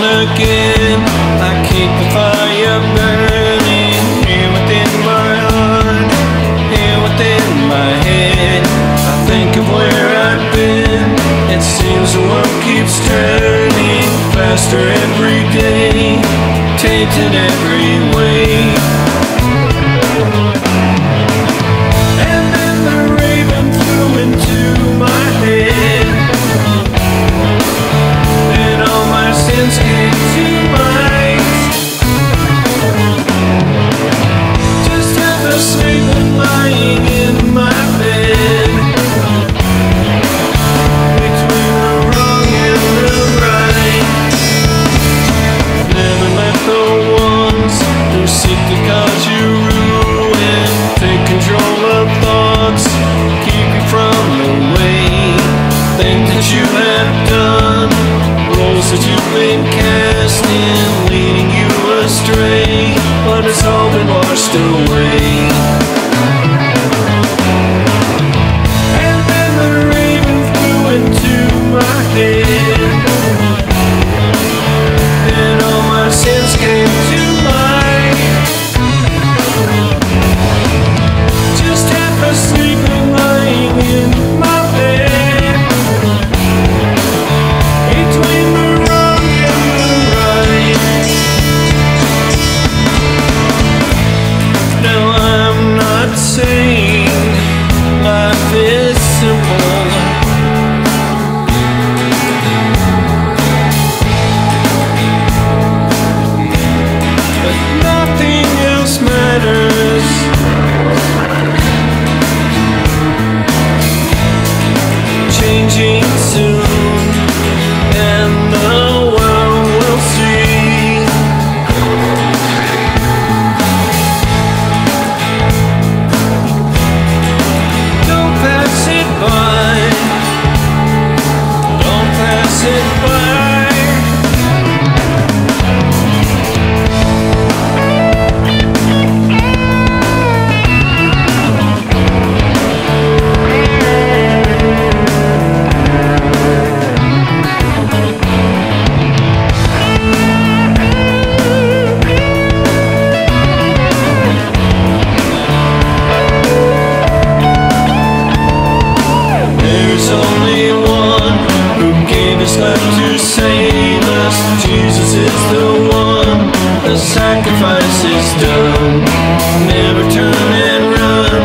again. I keep the fire burning Here within my heart Here within my head. I think of where I've been. It seems the world keeps turning Faster every day Tainted every way. washed away. sacrifice is done. Never turn and run.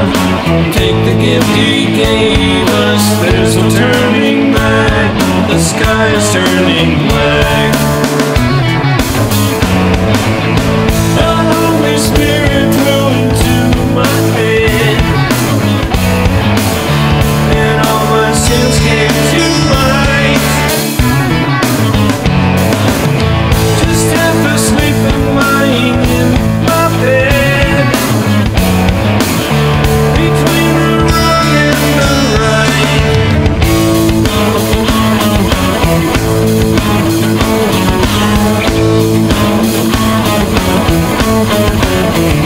Take the gift he gave us. There's no turning back. The sky is turning Thank.